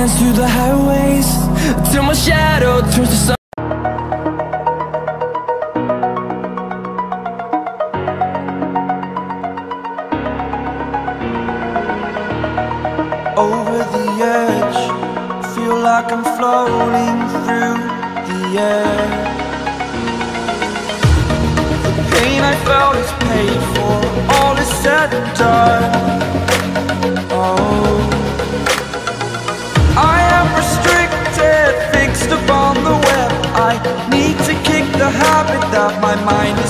wastelands, through the highways Till my shadow turns to sun over the edge. Feel like I'm floating through the air. The pain I felt is paid for, all is said and done. My mind